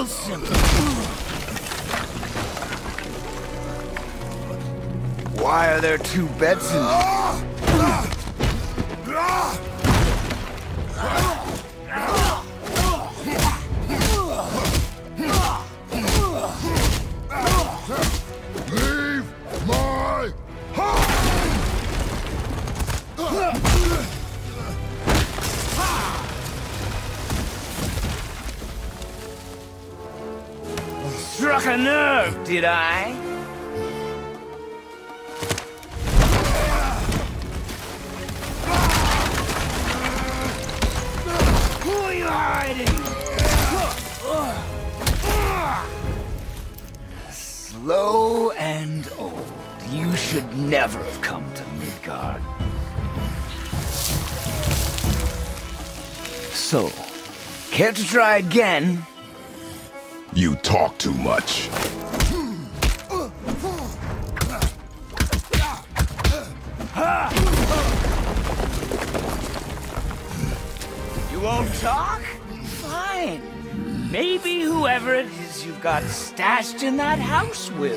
Real simple. Why are there two beds in did I? Who are you hiding? Slow and old. You should never have come to Midgard. So, care to try again? You talk too much. Maybe whoever it is you've got stashed in that house will.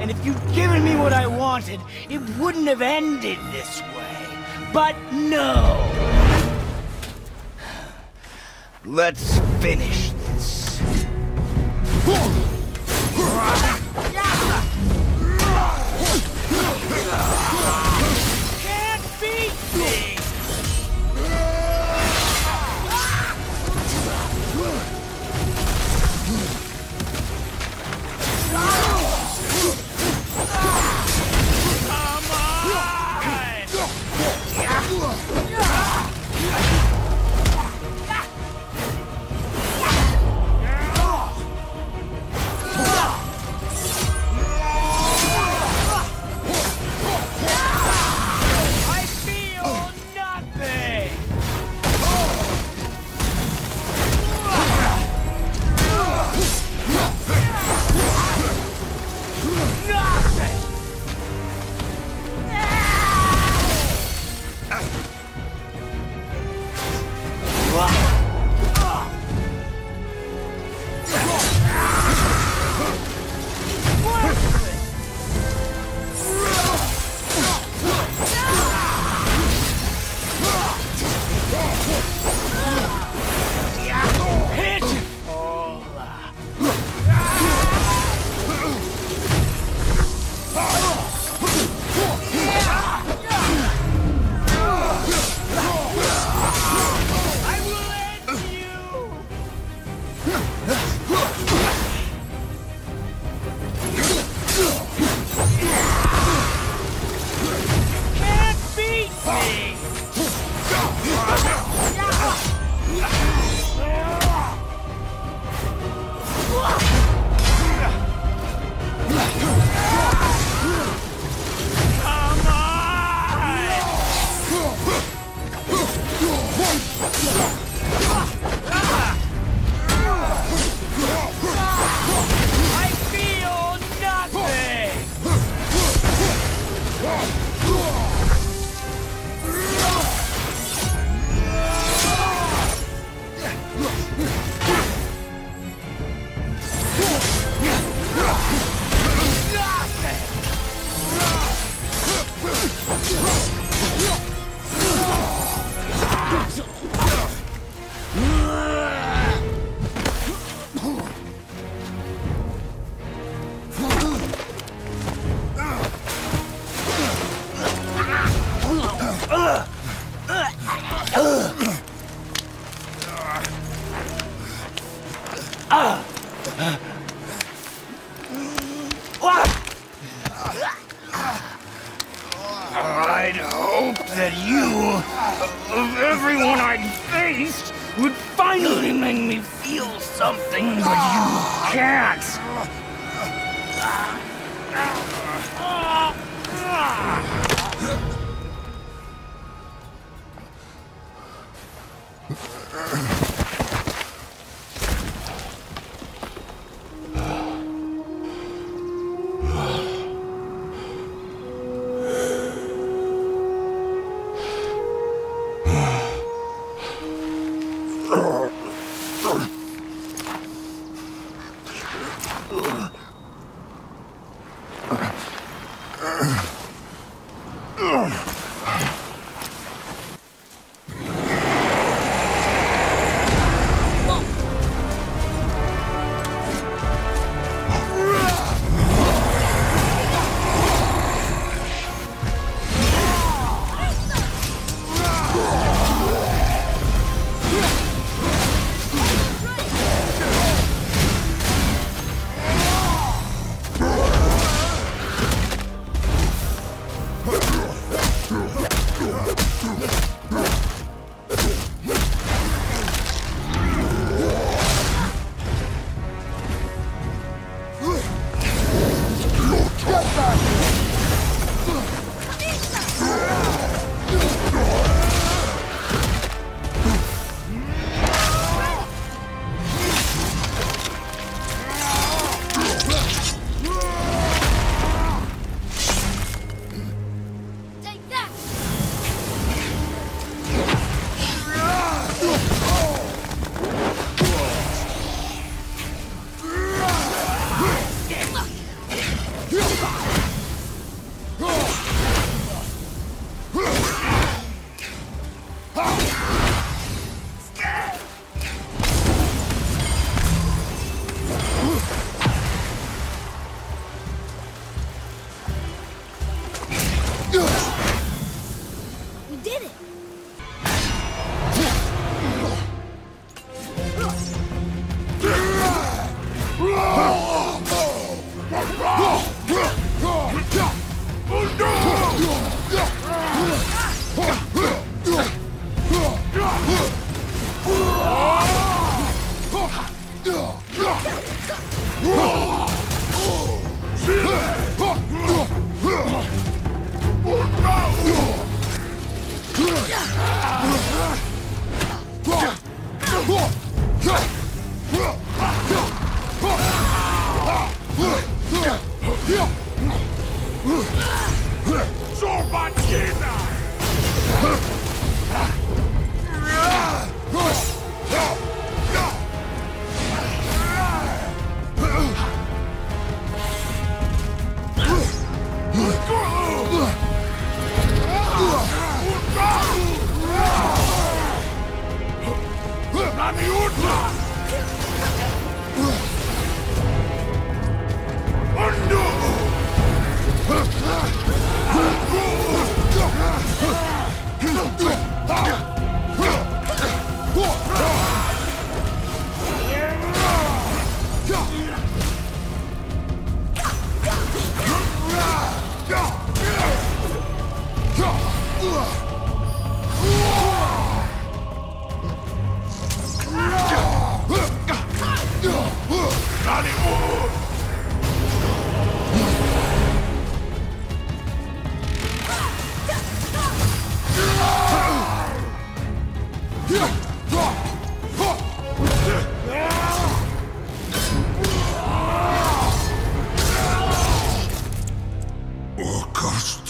And if you'd given me what I wanted, it wouldn't have ended this way. But no. Let's finish this.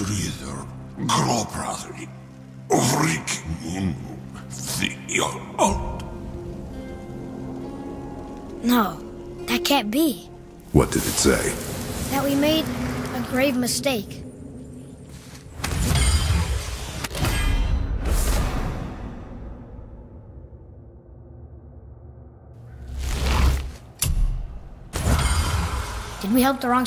Stríður, gróbræður, og ríkingum því allt. No, that can't be. What did it say? That we made a grave mistake. We help the wrong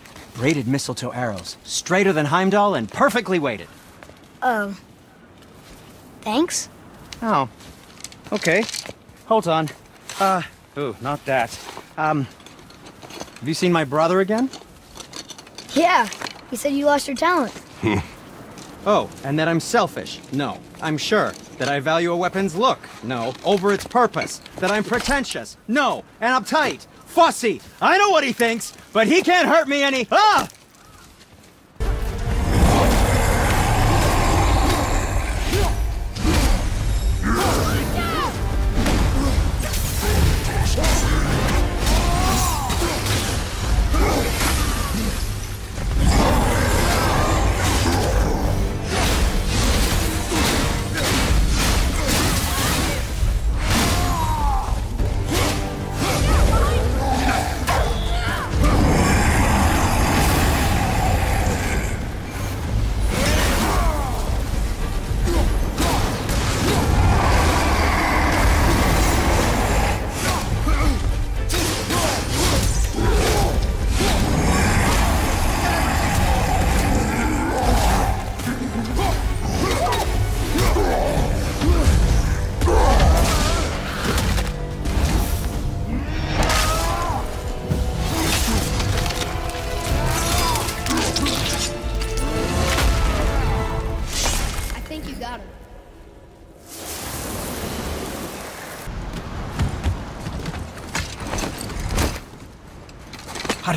Braided mistletoe arrows, straighter than Heimdall and perfectly weighted. Oh. Thanks? Oh. Okay. Hold on. Uh, ooh, not that. Um, have you seen my brother again? Yeah, he said you lost your talent. Oh, and that I'm selfish? No. I'm sure. That I value a weapon's look? No. Over its purpose? That I'm pretentious? No. And uptight? Fussy? I know what he thinks, but he can't hurt me any. Ah!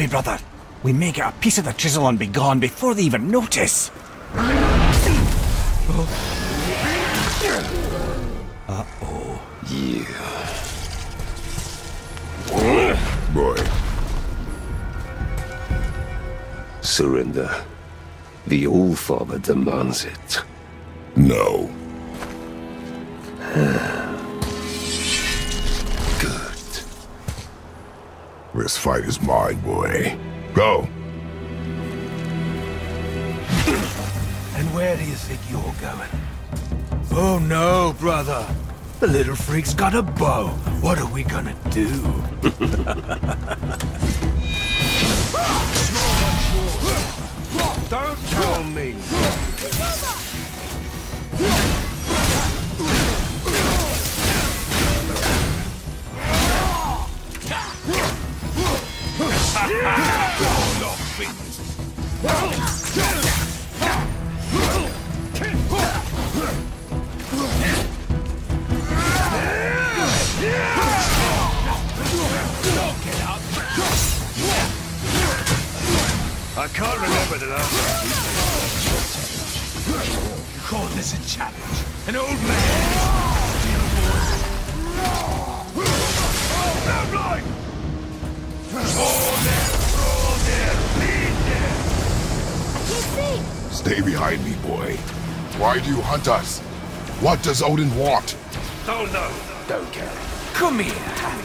Hurry, brother. We may get a piece of the chisel and be gone before they even notice. Uh-oh. Yeah. Boy, Surrender. The Allfather demands it. no. Fight is mine, boy. Go. And where do you think you're going? Oh no, brother. The little freak's got a bow. What are we gonna do? Don't does Odin want? Don't know. Don't care. Come here,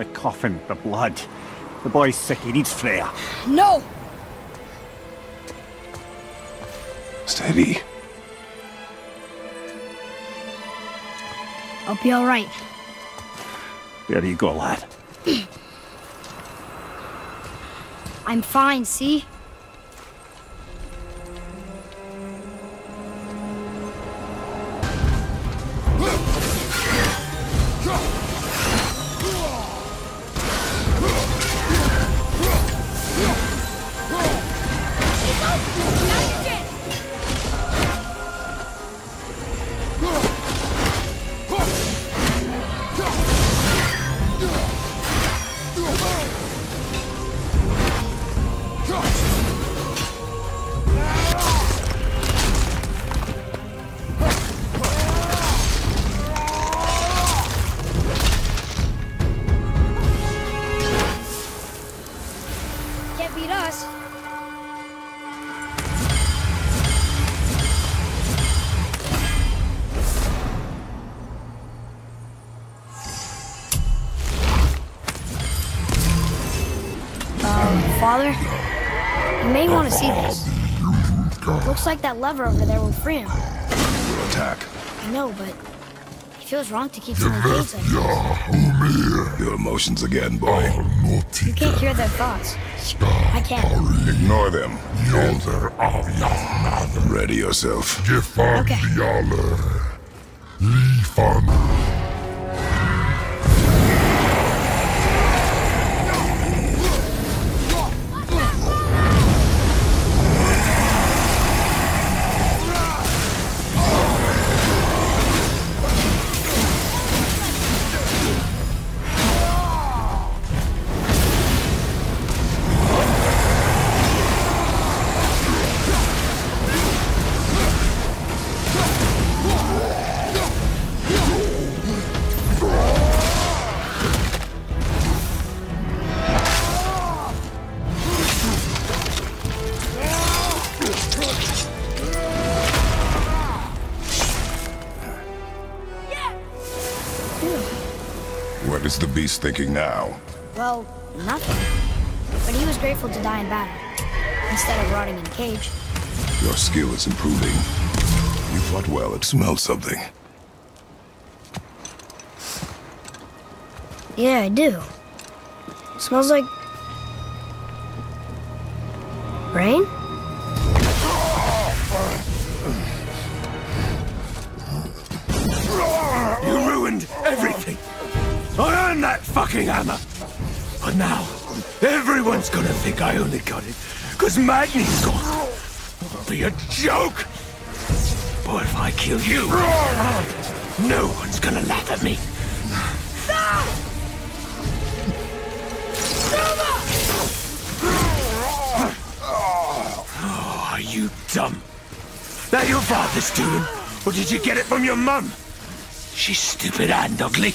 The coffin, the blood. The boy's sick, he needs Freya. No! Steady. I'll be alright. There you go, lad. I'm fine, see? Looks like that lever over there will free him. We'll attack. I know, but it feels wrong to keep someone caged like this. Your emotions again, boy. You can't hear their thoughts. I can't. Ignore them. Ready yourself. Okay. Thinking now? Well, nothing. But he was grateful to die in battle, instead of rotting in a cage. Your skill is improving. You fought well. It smells something. Yeah, I do. smells like... It'll be a joke. But if I kill you, no one's gonna laugh at me. Oh, are you dumb? That your father's doing? Or did you get it from your mum? She's stupid and ugly.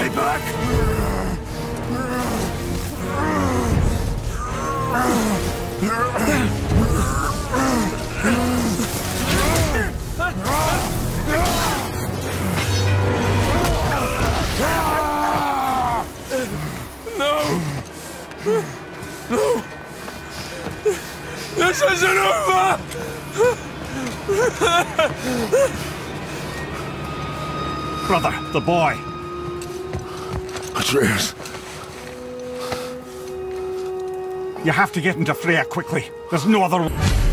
Stay back. No! No! This isn't over! Brother, the boy. Atreus. You have to get into Freya quickly. There's no other.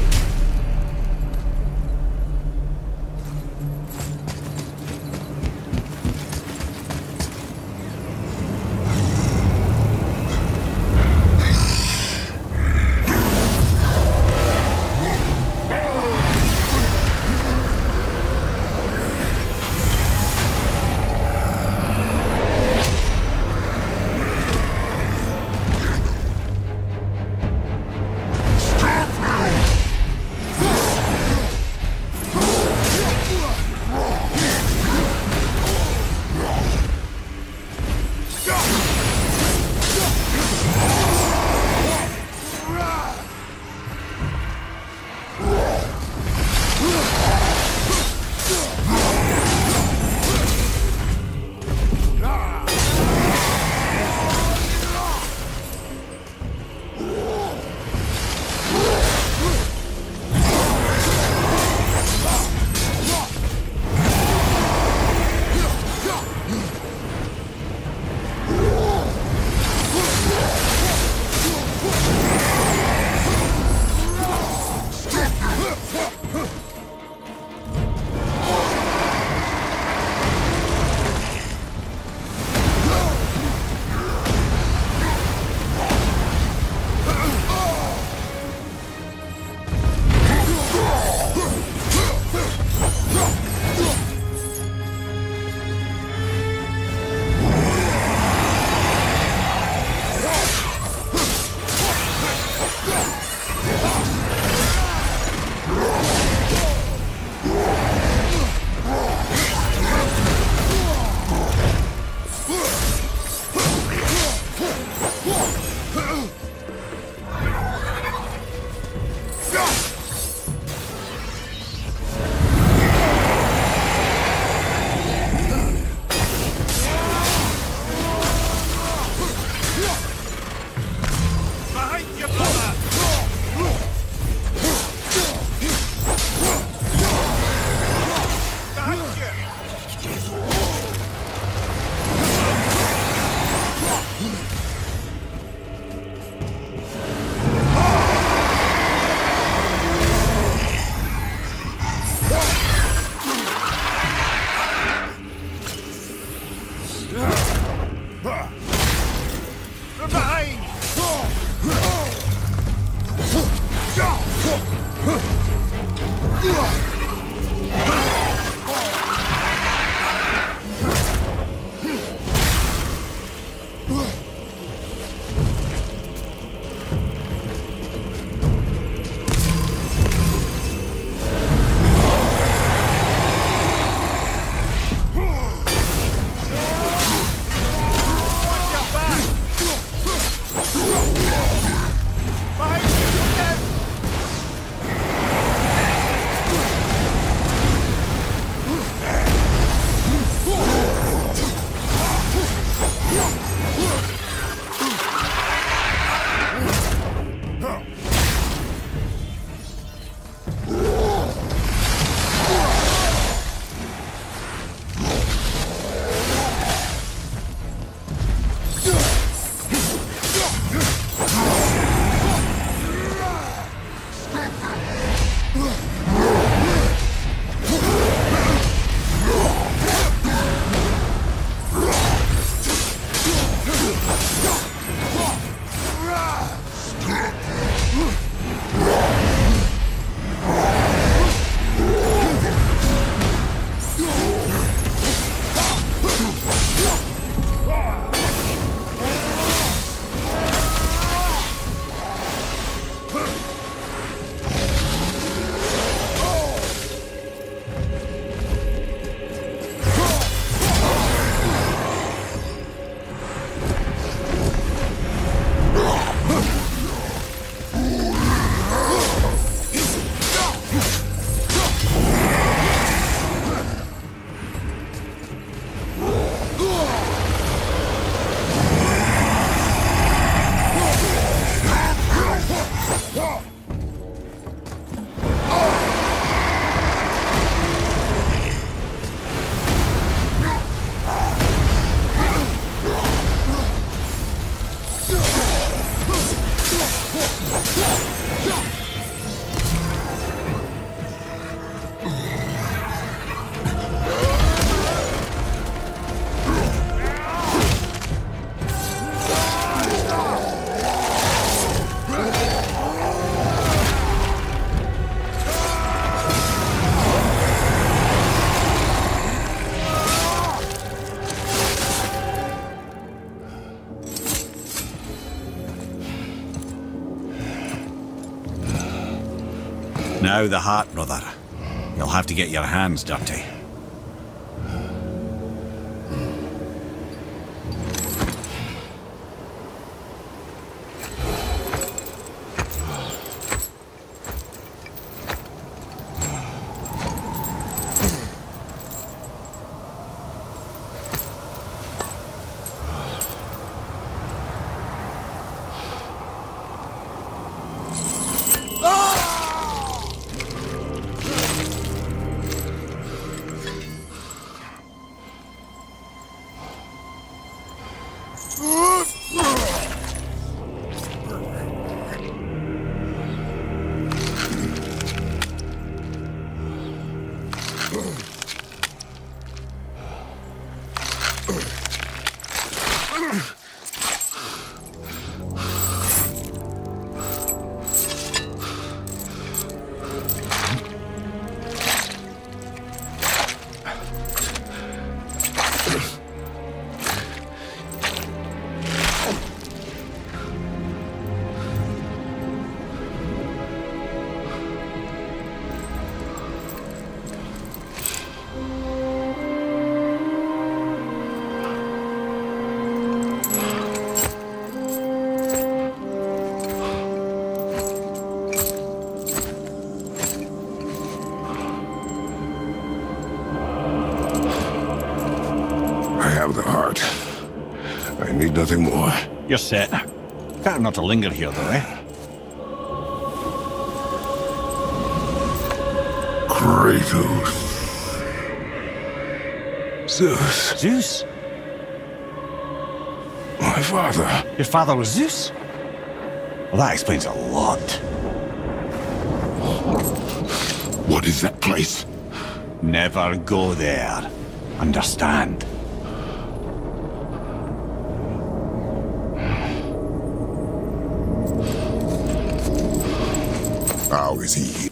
The heart, brother. You'll have to get your hands dirty. Nothing more. You're set. Better not to linger here, though, eh? Kratos. Zeus. Zeus? My father. Your father was Zeus? Well, that explains a lot. What is that place? Never go there. Understand? How is he?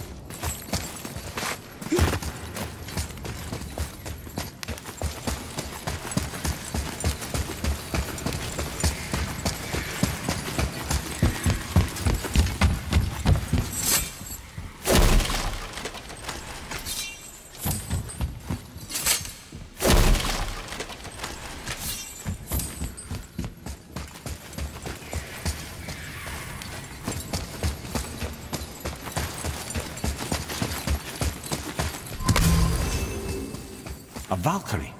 A Valkyrie?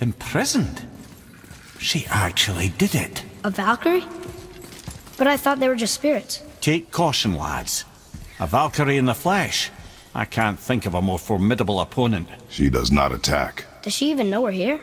Imprisoned? She actually did it. A Valkyrie? But I thought they were just spirits. Take caution, lads. A Valkyrie in the flesh. I can't think of a more formidable opponent. She does not attack. Does she even know we're here?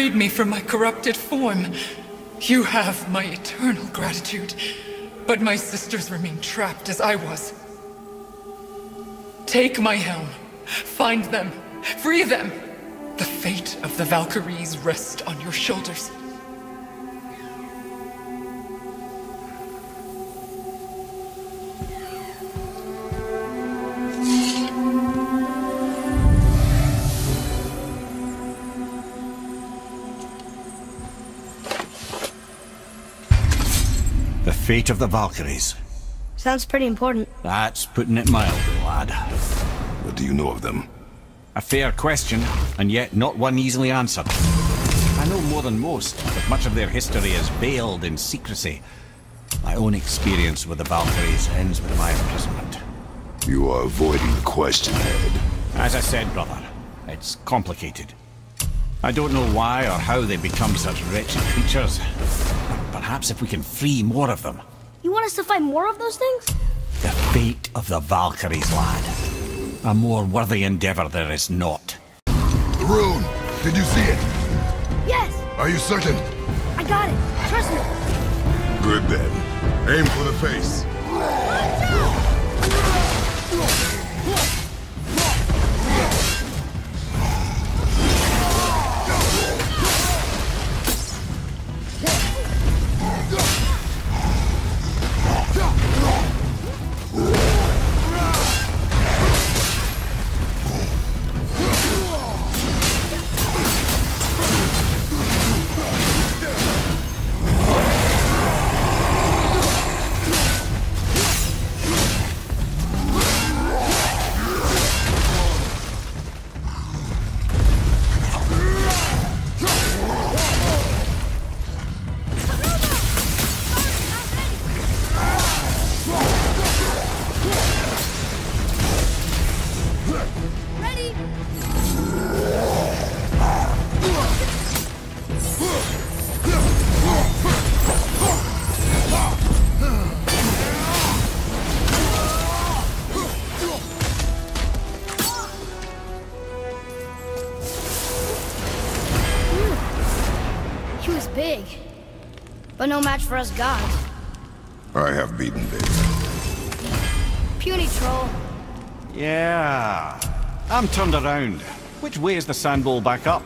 Freed me from my corrupted form. You have my eternal gratitude. But my sisters remain trapped as I was. Take my helm. Find them. Free them. The fate of the Valkyries rests on your shoulders. Fate of the Valkyries. Sounds pretty important. That's putting it mildly, lad. What do you know of them? A fair question, and yet not one easily answered. I know more than most, but much of their history is veiled in secrecy. My own experience with the Valkyries ends with my imprisonment. You are avoiding the question, Head. As I said, brother, it's complicated. I don't know why or how they become such wretched creatures. But perhaps if we can free more of them. You want us to find more of those things? The fate of the Valkyries, lad. A more worthy endeavor there is not. The rune! Did you see it? Yes! Are you certain? I got it. Trust me. Good then. Aim for the face. Ready? He was big, but no match for us gods. I have beaten big. Puny troll. Yeah. I'm turned around. Which way is the sandball back up?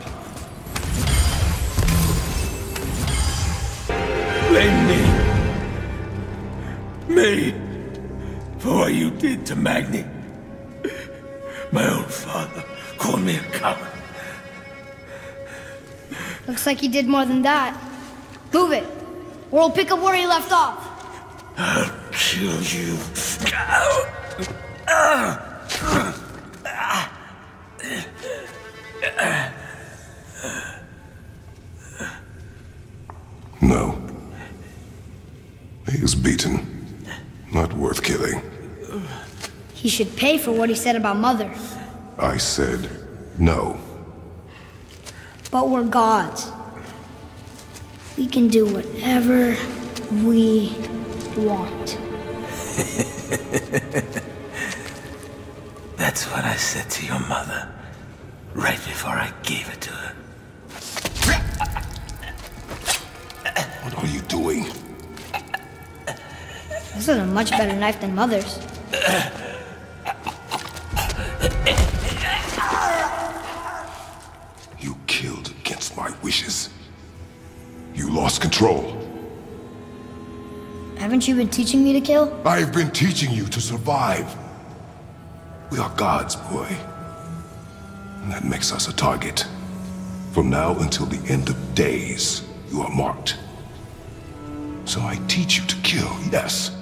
Blame me. Me. For what you did to Magni. My own father called me a coward. Looks like he did more than that. Move it, or we'll pick up where he left off. I'll kill you. No. He is beaten. Not worth killing. He should pay for what he said about Mother. I said no. But we're gods. We can do whatever we want. That's what I said to your mother. Right before I gave it to her. What are you doing? This is a much better knife than Mother's. You killed against my wishes. You lost control. Haven't you been teaching me to kill? I've been teaching you to survive. We are gods, boy. And that makes us a target. From now until the end of days, you are marked. So I teach you to kill, yes.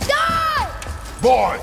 Die! Boy!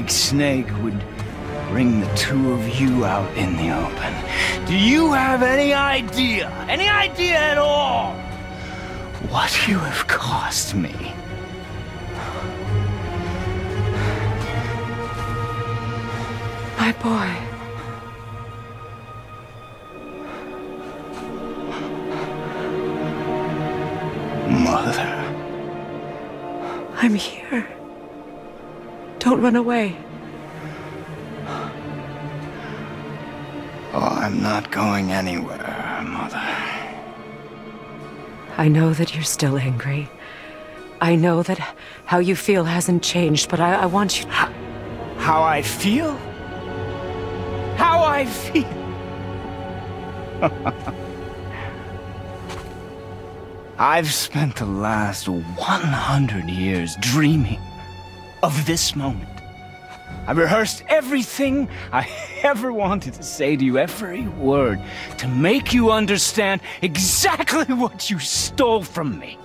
Big snake would bring the two of you out in the open. Do you have any idea, any idea at all, what you have cost me? Run away. Oh, I'm not going anywhere, Mother. I know that you're still angry. I know that how you feel hasn't changed, but I, I want you. How, how I feel? How I feel? I've spent the last 100 years dreaming of this moment. I rehearsed everything I ever wanted to say to you, every word, to make you understand exactly what you stole from me.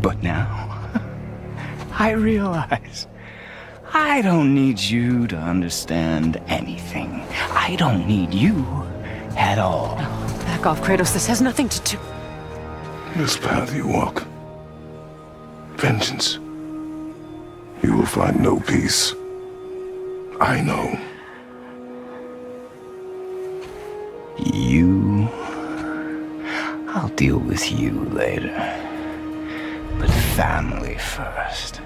But now, I realize I don't need you to understand anything. I don't need you at all. Back off, Kratos. This has nothing to do. This path you walk, vengeance, you will find no peace. I know. You. I'll deal with you later. But family first.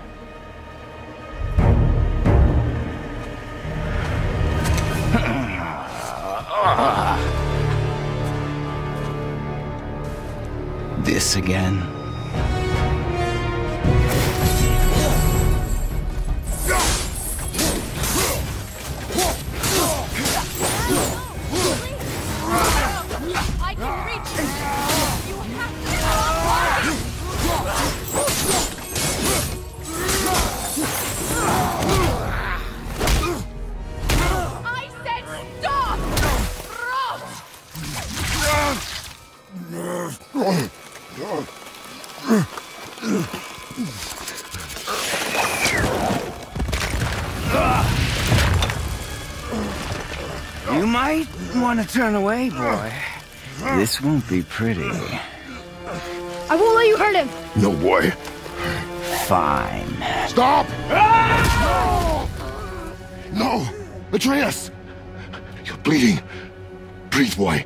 This again? Yeah. Want to turn away, boy. This won't be pretty. I won't let you hurt him. No, boy. Fine. Stop! No! Atreus! You're bleeding. Breathe, boy.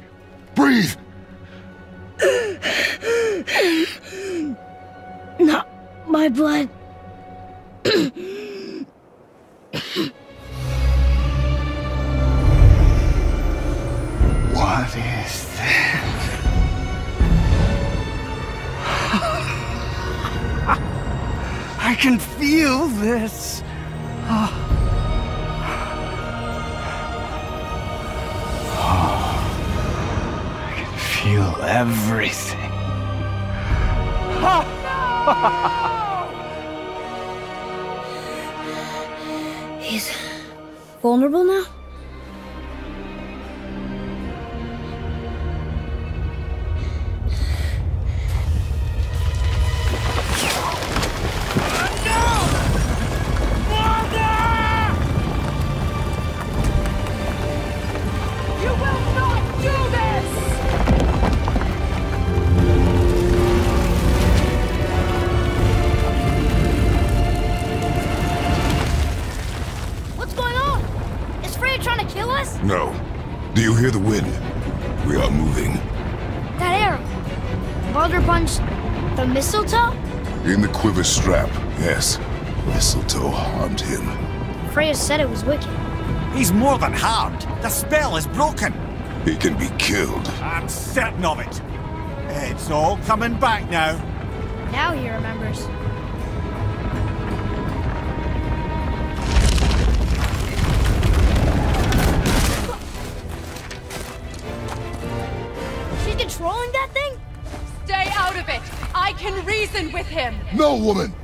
More than harmed. The spell is broken. He can be killed. I'm certain of it. It's all coming back now. Now he remembers. She's controlling that thing? Stay out of it! I can reason with him! No, woman!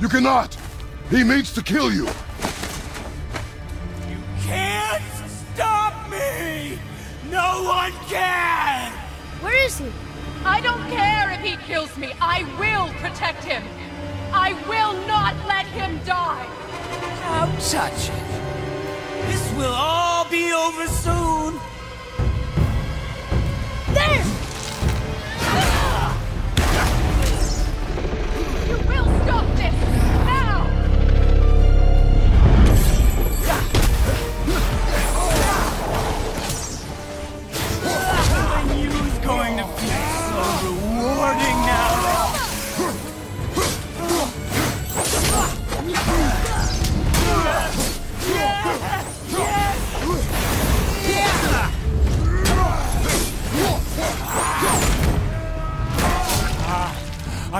You cannot! He means to kill you! die. Don't touch it. This will all be over soon.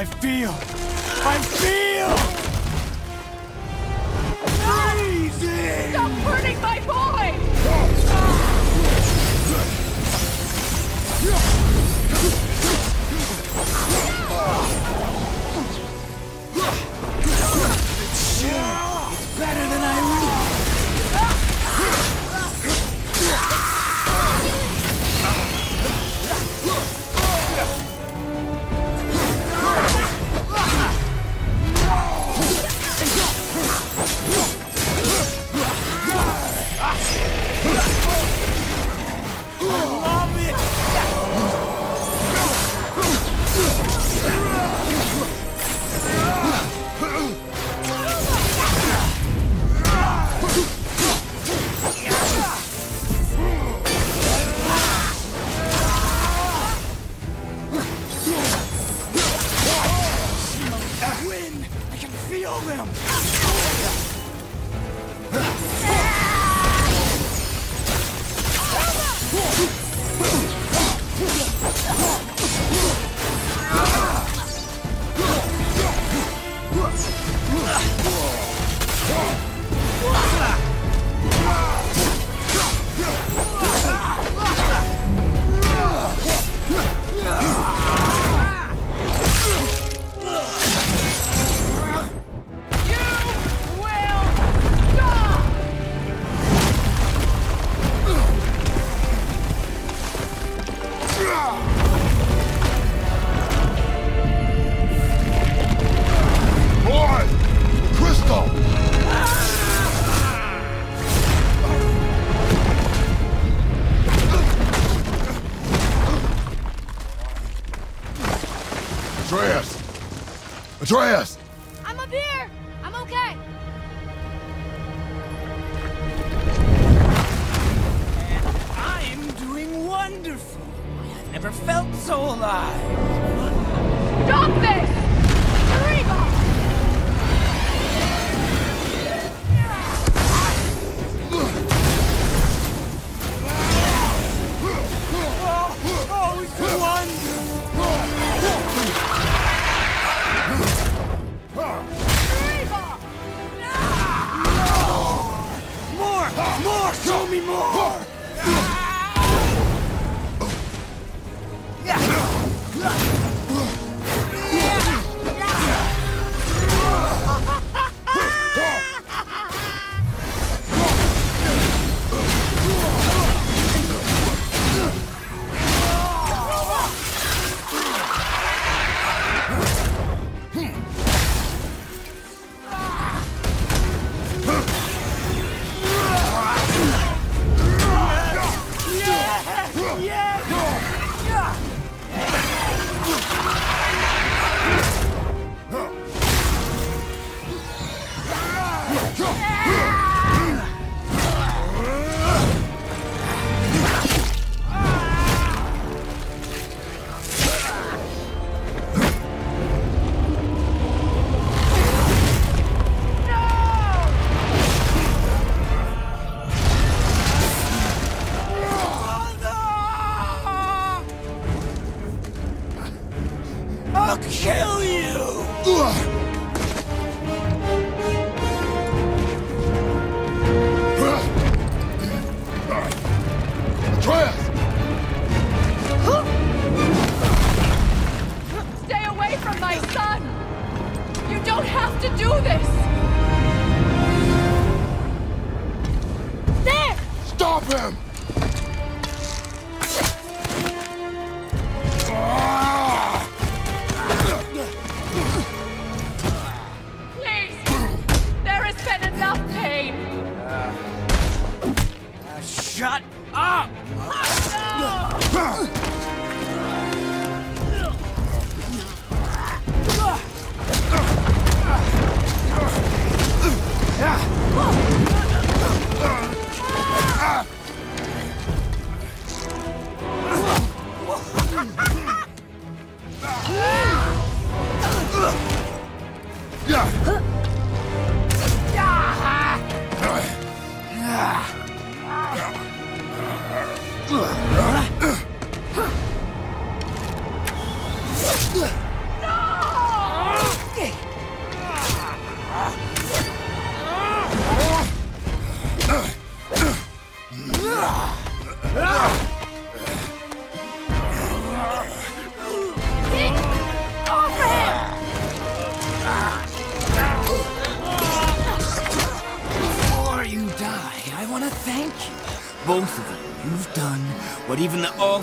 I feel! I feel! Atreus!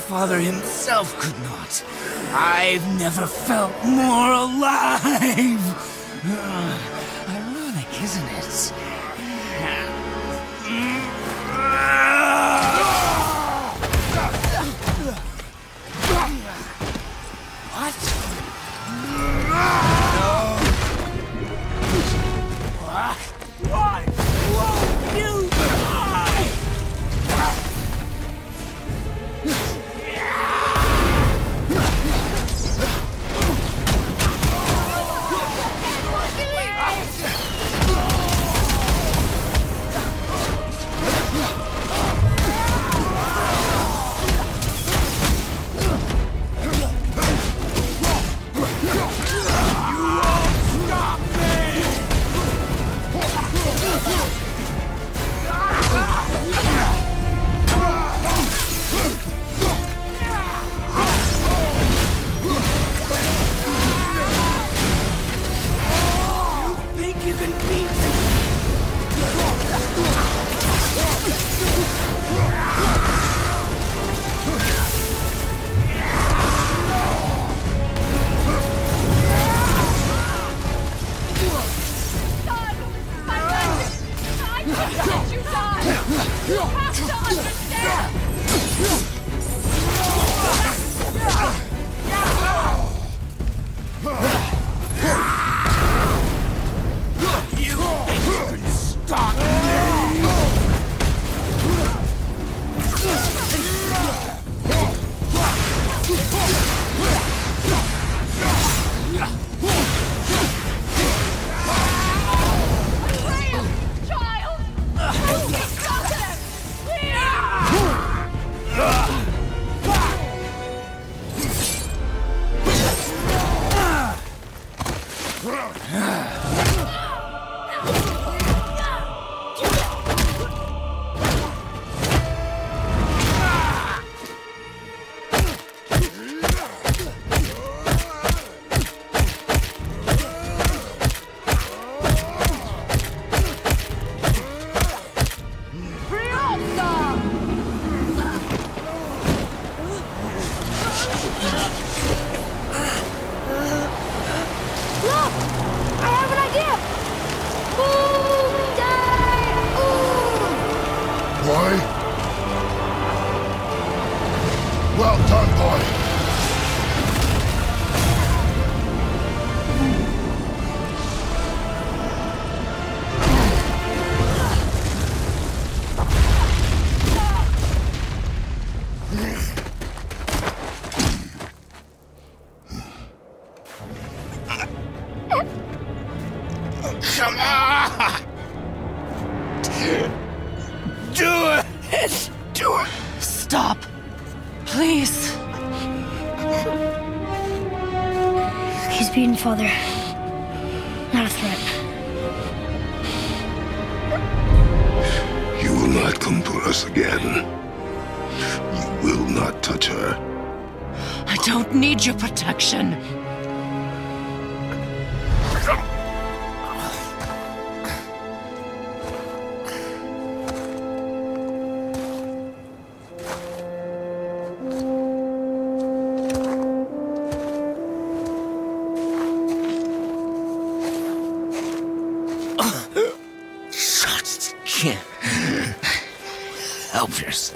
Allfather himself could not. I've never felt more alive.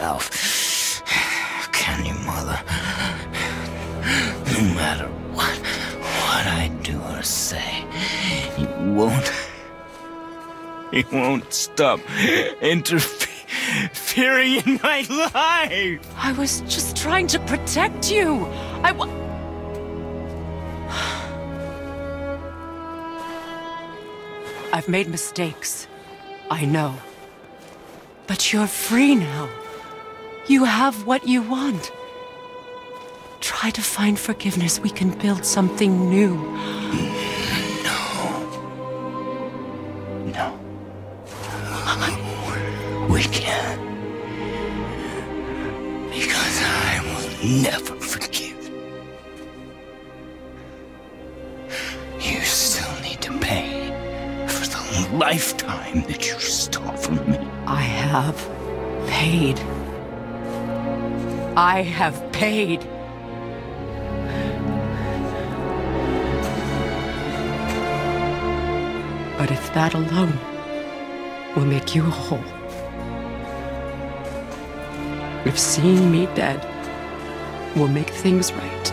Yourself. Can you, mother? No matter what, what I do or say, you won't. You won't stop interfering in my life. I was just trying to protect you. I've made mistakes. I know. But you're free now. You have what you want. Try to find forgiveness. We can build something new. Paid. But if that alone will make you whole, if seeing me dead will make things right,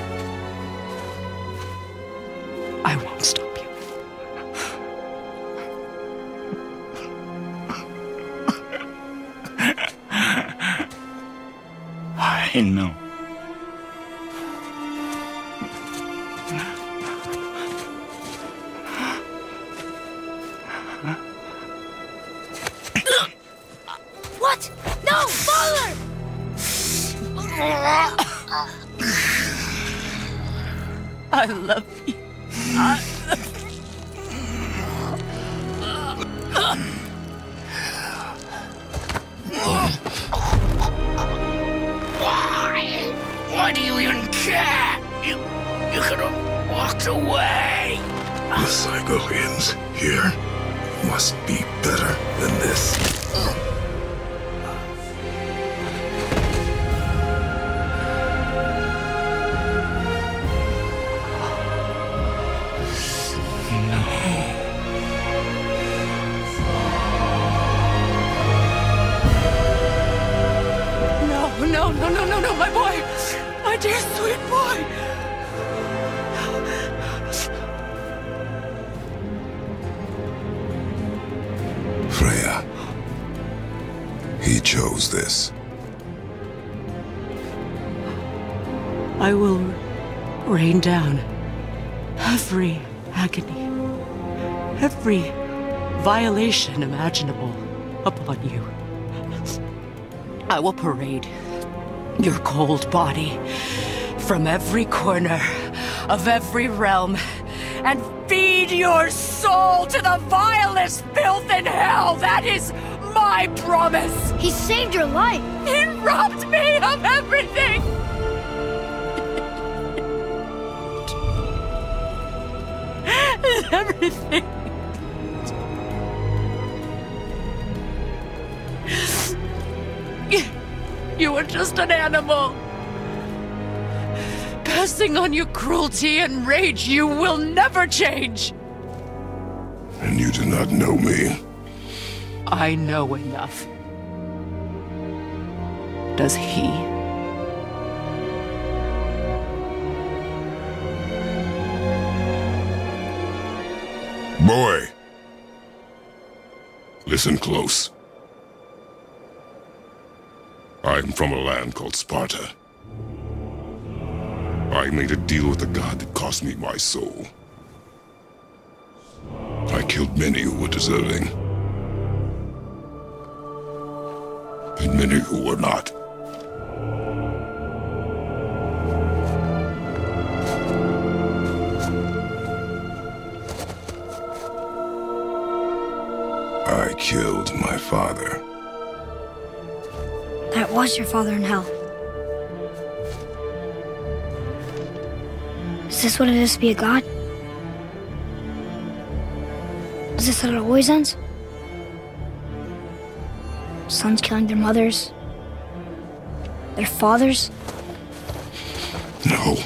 I won't stop you. I know. Violation imaginable upon you. I will parade your cold body from every corner of every realm and feed your soul to the vilest filth in hell. That is my promise. He saved your life. He robbed me of everything. Animal. Passing on your cruelty and rage, you will never change. And you do not know me. I know enough. Does he? Boy. Listen close. I'm from a land called Sparta. I made a deal with a god that cost me my soul. I killed many who were deserving. And many who were not. Was your father in hell. Is this what it is to be a god? Is this how it always ends? Sons killing their mothers? Their fathers? No.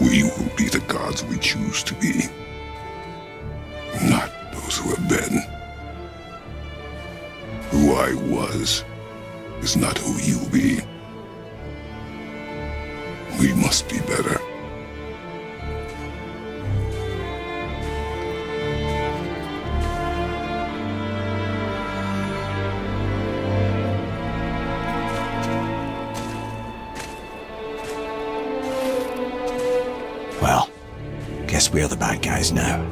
We will be the gods we choose to be. I was is not who you'll be. We must be better. Well, guess we're the bad guys now.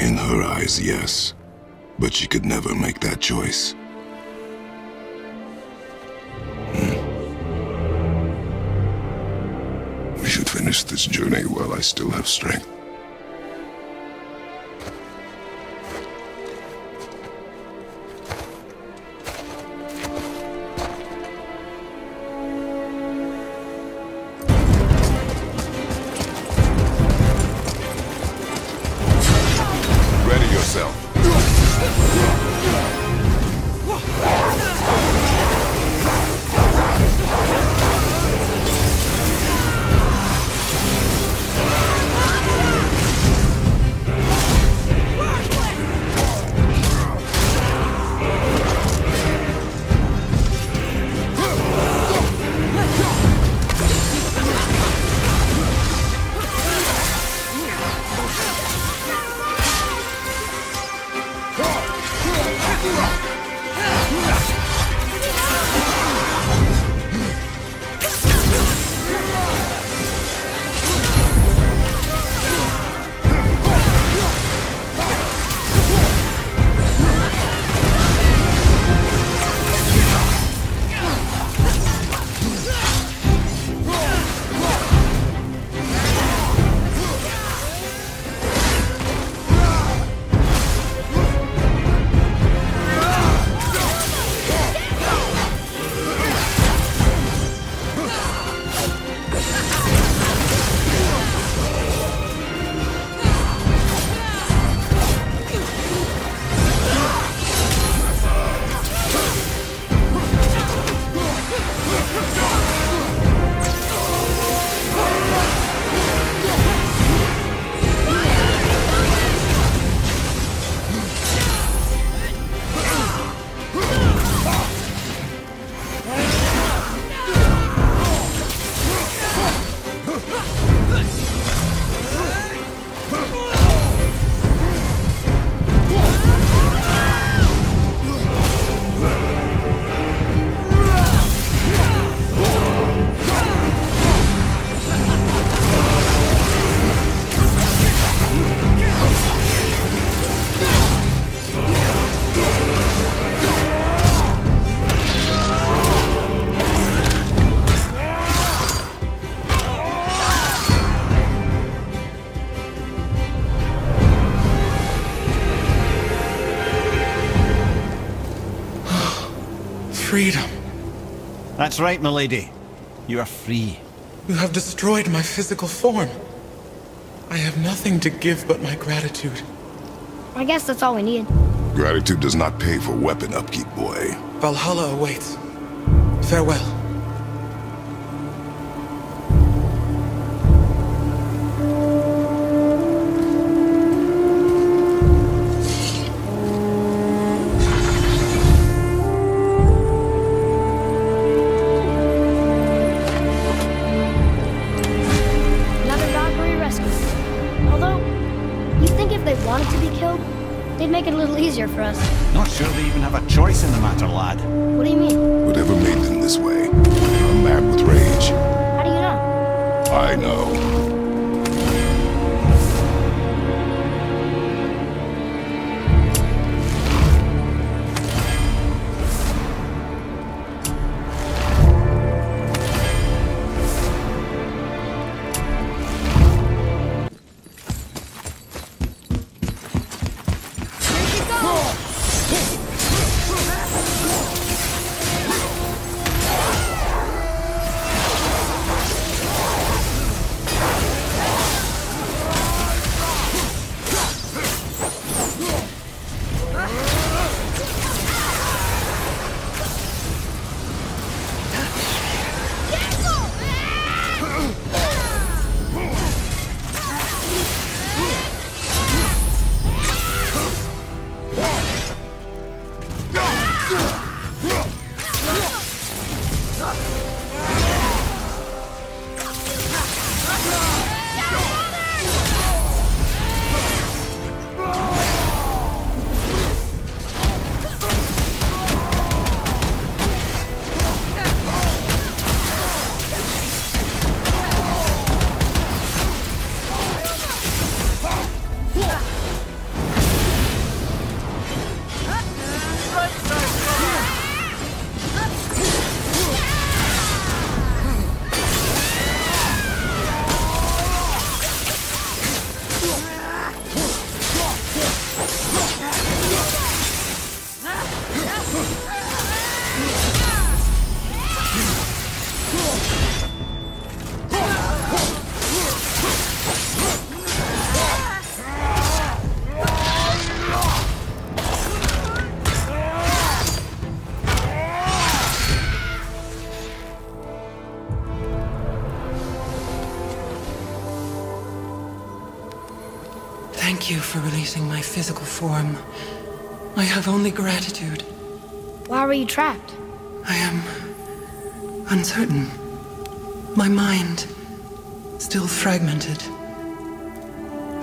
In her eyes, yes. But she could never make that choice. Finish this journey while I still have strength. Freedom. That's right, milady. You are free. You have destroyed my physical form. I have nothing to give but my gratitude. I guess that's all we need. Gratitude does not pay for weapon upkeep, boy. Valhalla awaits. Farewell. You for releasing my physical form. I have only gratitude. Why were you trapped? I am uncertain. My mind still fragmented.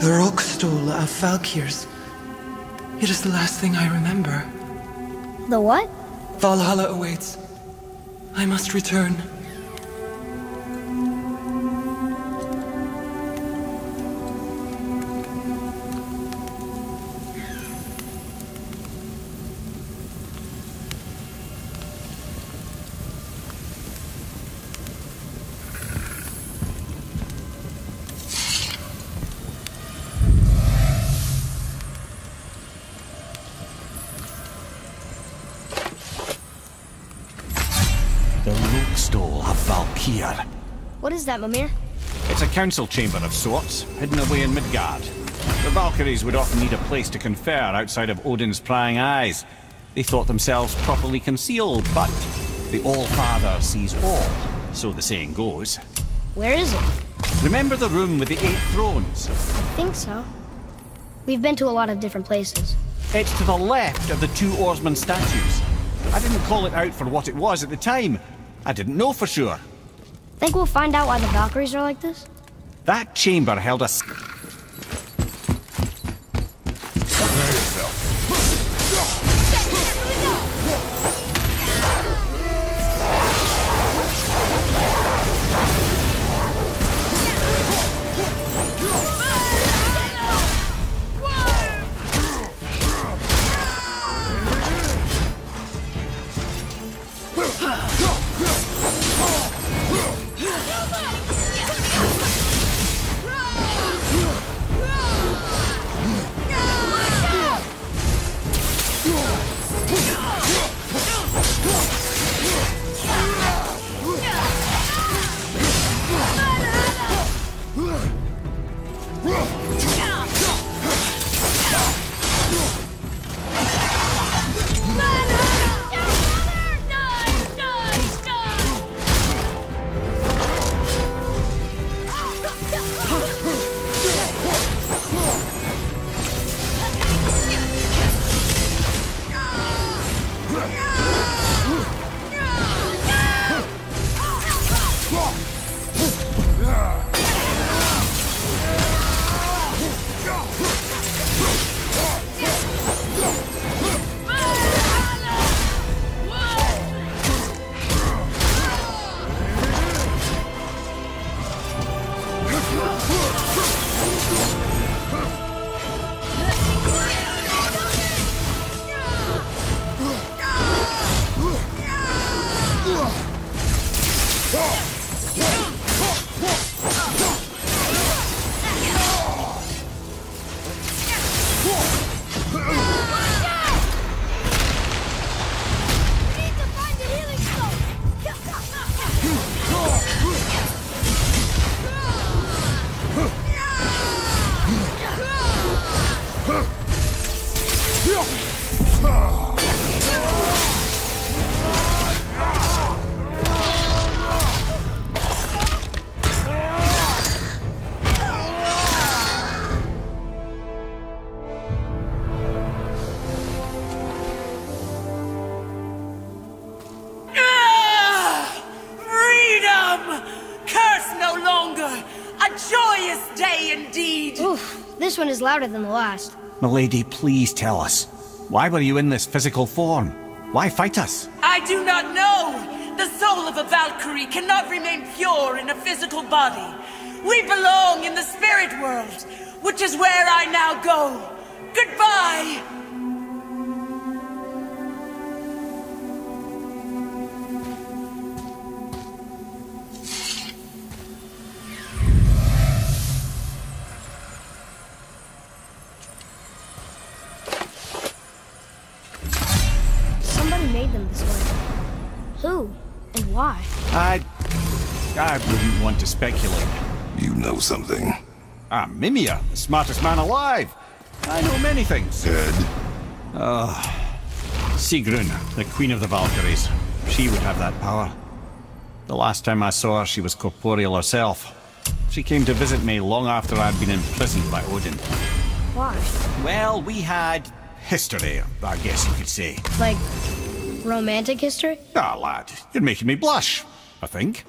The Rockstool of Valkyrs. It is the last thing I remember. The what? Valhalla awaits. I must return. Is that, Mimir? It's a council chamber of sorts, hidden away in Midgard. The Valkyries would often need a place to confer outside of Odin's prying eyes. They thought themselves properly concealed, but the Allfather sees all, so the saying goes. Where is it? Remember the room with the eight thrones? I think so. We've been to a lot of different places. It's to the left of the two oarsman statues. I didn't call it out for what it was at the time. I didn't know for sure. Think we'll find out why the Valkyries are like this? That chamber held a... louder than the last. Milady, please tell us. Why were you in this physical form? Why fight us? I do not know! The soul of a Valkyrie cannot remain pure in a physical body. We belong in the spirit world, which is where I now go. Goodbye! Speculate. You know something. I'm Mimir, the smartest man alive. I know many things. Ted? Ah. Sigrun, the queen of the Valkyries. She would have that power. The last time I saw her, she was corporeal herself. She came to visit me long after I'd been imprisoned by Odin. Why? Well, we had history, I guess you could say. Like, romantic history? Ah, lad, you're making me blush, I think.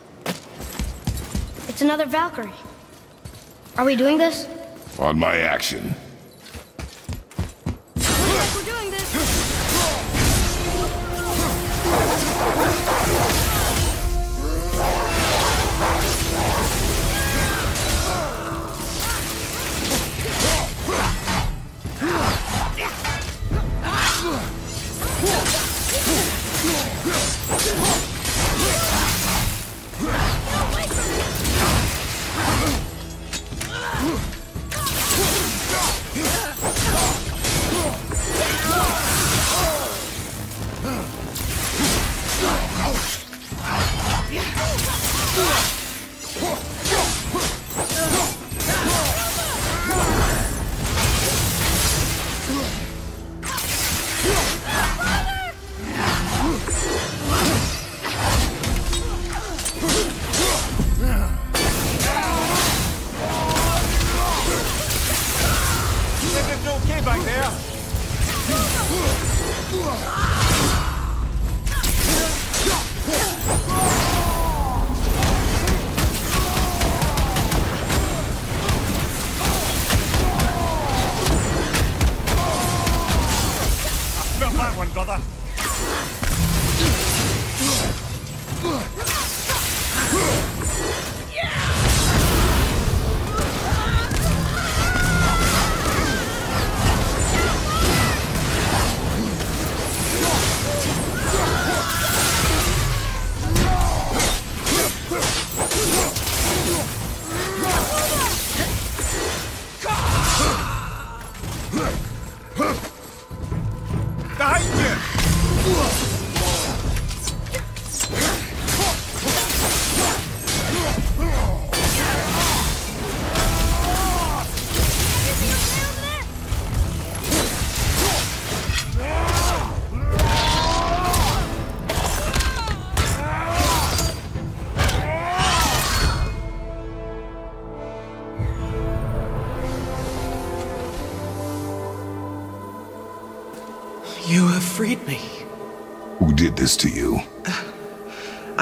Another Valkyrie. Are we doing this? On my action.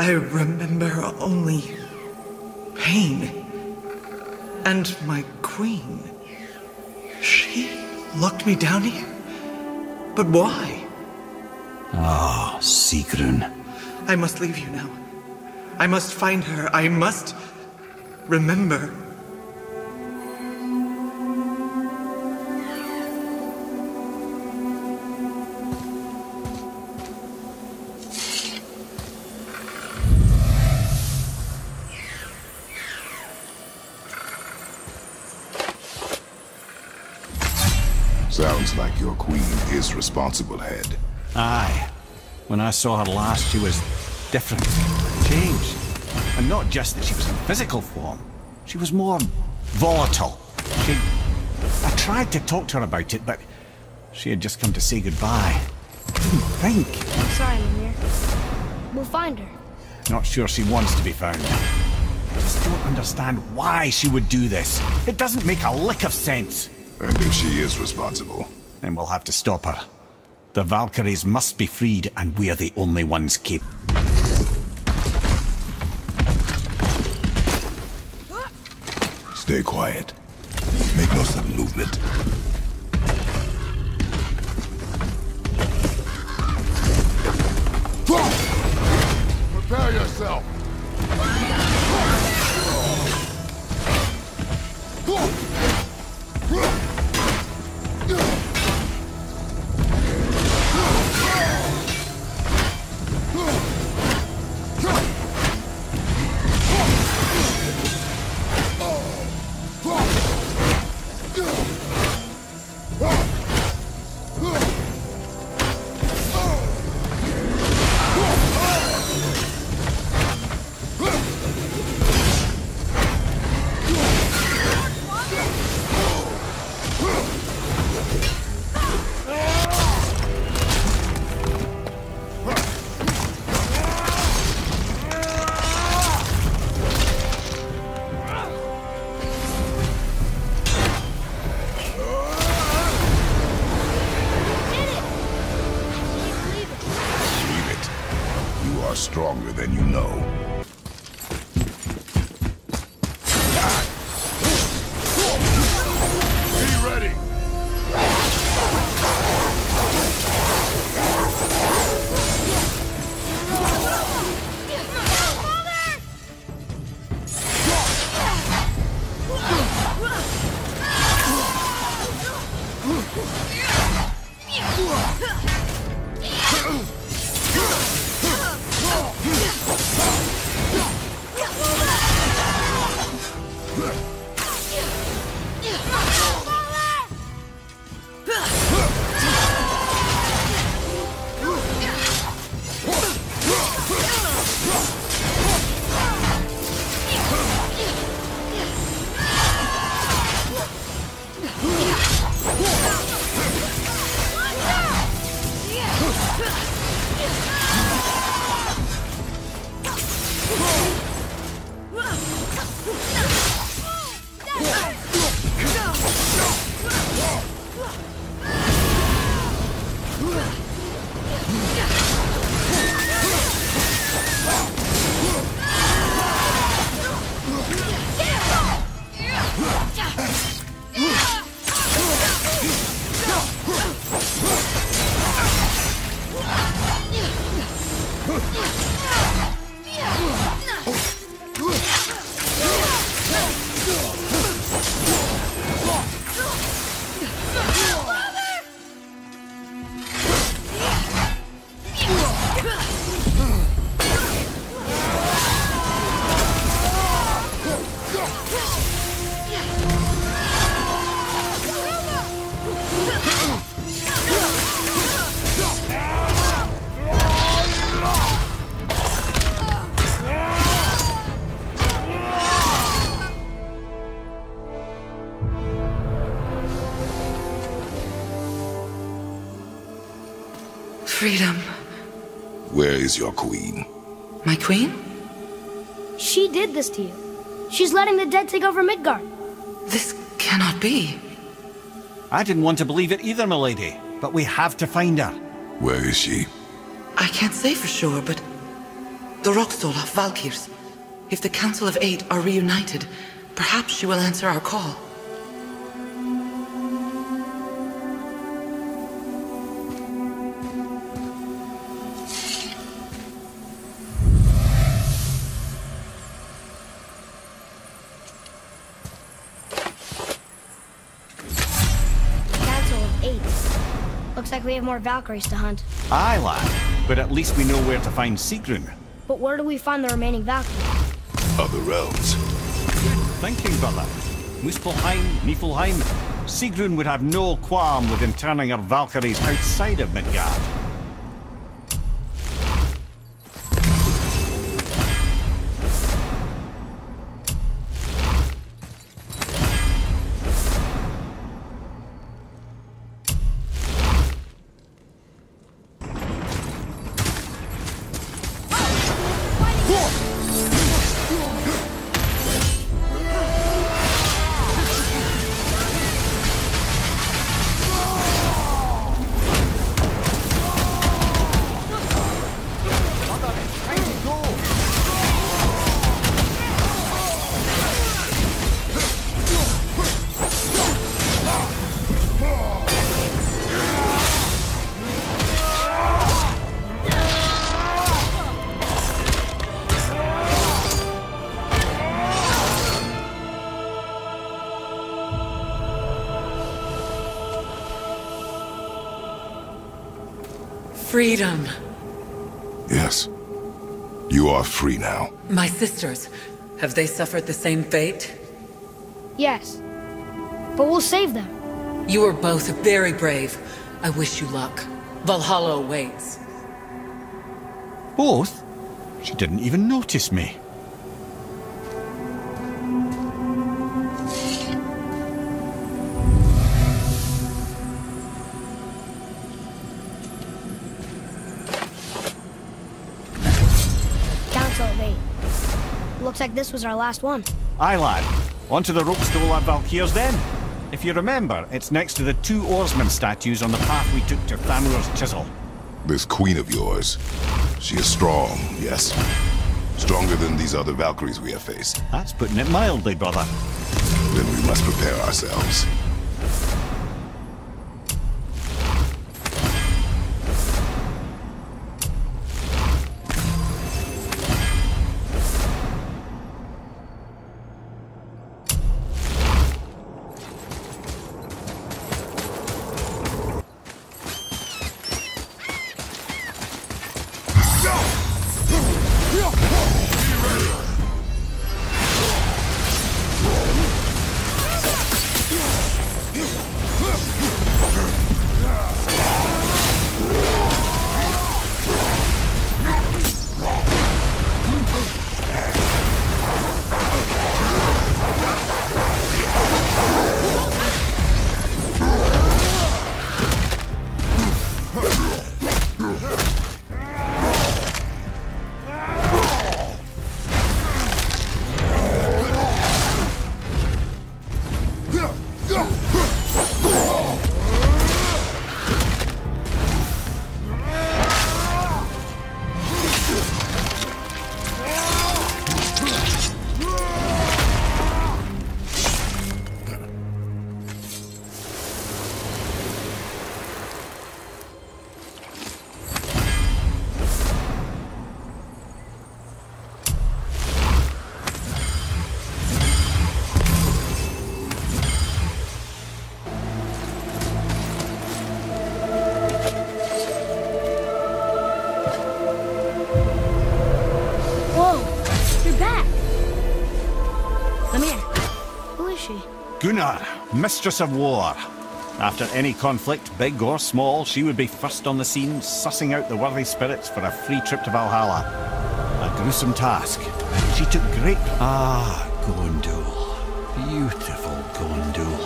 I remember only pain. And my queen. She locked me down here? But why? Ah, Sigrun. I must leave you now. I must find her. I must remember. Queen is responsible, head. Aye. When I saw her last, she was different. Changed. And not just that she was in physical form. She was more volatile. She... I tried to talk to her about it, but she had just come to say goodbye. I didn't think. Sorry, Mimir. We'll find her. Not sure she wants to be found. I just don't understand why she would do this. It doesn't make a lick of sense. And if she is responsible? Then we'll have to stop her. The Valkyries must be freed, and we're the only ones capable. Stay quiet. Make no sudden movement. Prepare yourself. Is your queen? My queen? She did this to you. She's letting the dead take over Midgard. This cannot be. I didn't want to believe it either, milady, but we have to find her. Where is she? I can't say for sure, but the Rockstola Valkyrs. If the Council of Eight are reunited, perhaps she will answer our call. Like we have more Valkyries to hunt. Aye, lad, but at least we know where to find Sigrun. But where do we find the remaining Valkyries? Other realms. Thinking, brother. Muspelheim, Niflheim. Sigrun would have no qualm with interning her Valkyries outside of Midgard. Free now. My sisters, have they suffered the same fate? Yes. But we'll save them. You are both very brave. I wish you luck. Valhalla awaits. Both? She didn't even notice me. Looks like this was our last one. Aye, lad. On to the Ropestola Valkyrs then. If you remember, it's next to the two oarsman statues on the path we took to Thamur's Chisel. This queen of yours, she is strong, yes? Stronger than these other Valkyries we have faced. That's putting it mildly, brother. Then we must prepare ourselves. Mistress of War. After any conflict, big or small, she would be first on the scene, sussing out the worthy spirits for a free trip to Valhalla. A gruesome task. She took great... Ah, Gondul. Beautiful Gondul.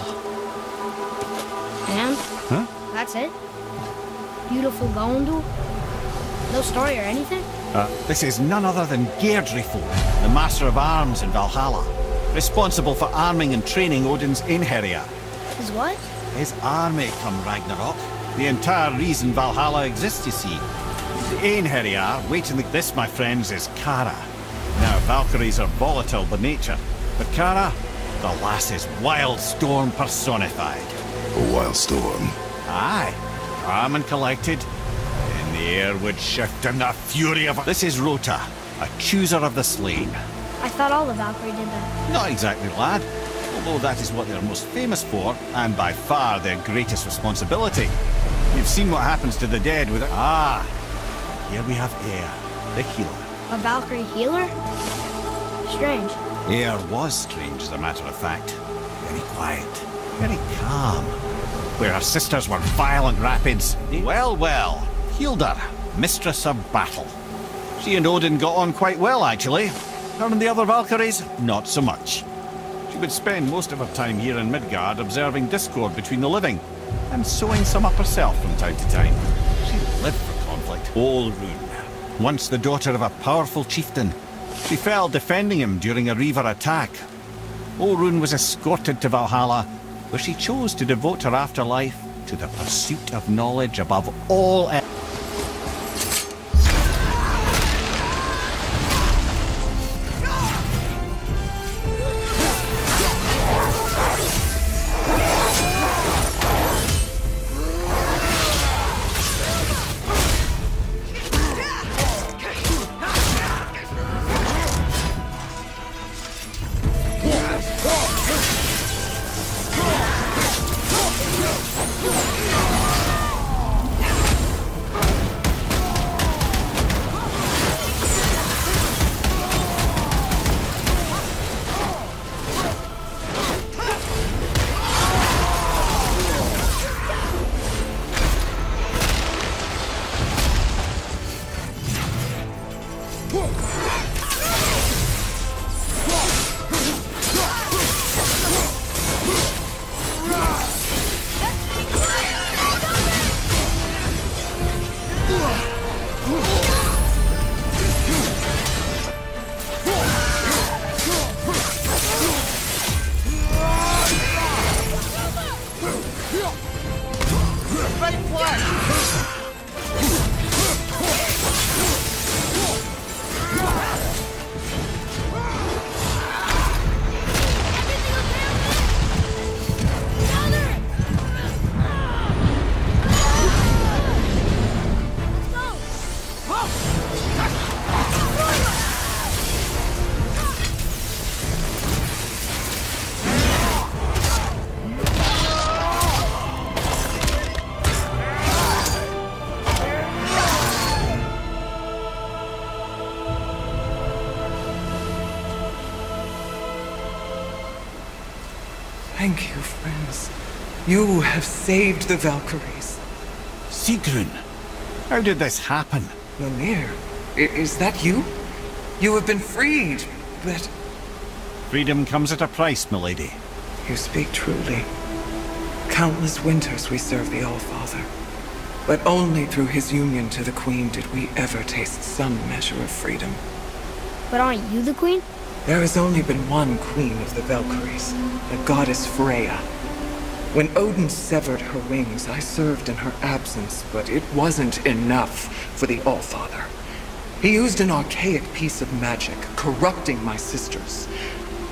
And? Huh? That's it? Beautiful Gondul? No story or anything? Uh, this is none other than Geirdriful, the Master of Arms in Valhalla, responsible for arming and training Odin's Einherjar. His what? His army come Ragnarok. The entire reason Valhalla exists, you see. The Einherjar, waiting like this, my friends, is Kara. Now, Valkyries are volatile by nature, but Kara, the lass is wild storm personified. A wild storm? Aye, calm and collected. Then the air would shift in the fury of... This is Rota, a chooser of the slain. Thought all the Valkyrie did that. Not exactly, lad. Although that is what they're most famous for, and by far their greatest responsibility. You've seen what happens to the dead with... Ah! Here we have Eir, the healer. A Valkyrie healer? Strange. Eir was strange, as a matter of fact. Very quiet, very calm. Where her sisters were violent rapids. Well, well, Hildr, mistress of battle. She and Odin got on quite well, actually. Her and the other Valkyries, not so much. She would spend most of her time here in Midgard observing discord between the living, and sowing some up herself from time to time. She lived for conflict. Olrun, once the daughter of a powerful chieftain. She fell defending him during a Reaver attack. Olrun was escorted to Valhalla, where she chose to devote her afterlife to the pursuit of knowledge above all else. You have saved the Valkyries. Sigrun, how did this happen? Mimir, is that you? You have been freed, but Freedom comes at a price, milady. you speak truly. Countless winters we serve the All-Father. But only through his union to the Queen did we ever taste some measure of freedom. But aren't you the queen? There has only been one queen of the Valkyries, the goddess Freya. When Odin severed her wings, I served in her absence, but it wasn't enough for the Allfather. He used an archaic piece of magic, corrupting my sisters.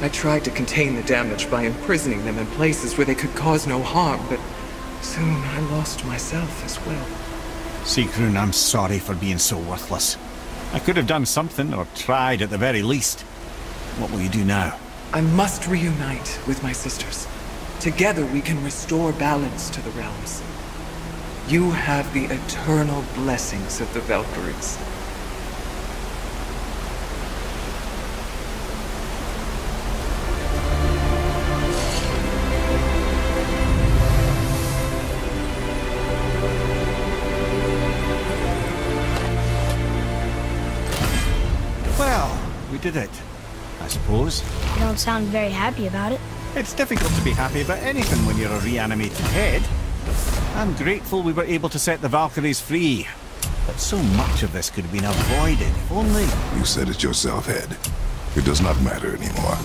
I tried to contain the damage by imprisoning them in places where they could cause no harm, but soon I lost myself as well. Sigrun, I'm sorry for being so worthless. I could have done something, or tried at the very least. What will you do now? I must reunite with my sisters. Together we can restore balance to the realms. You have the eternal blessings of the Valkyries. Well, we did it. I suppose. You don't sound very happy about it. It's difficult to be happy about anything when you're a reanimated head. I'm grateful we were able to set the Valkyries free. But so much of this could have been avoided, if only... You said it yourself, Head. It does not matter anymore.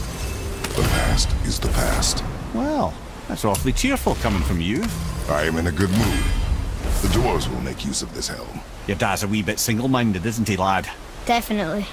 The past is the past. Well, that's awfully cheerful coming from you. I am in a good mood. The dwarves will make use of this helm. Your dad's a wee bit single-minded, isn't he, lad? Definitely.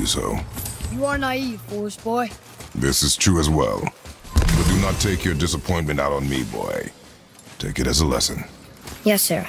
You so. You are naive, Forest Boy. This is true as well. But do not take your disappointment out on me, boy. Take it as a lesson. Yes, sir.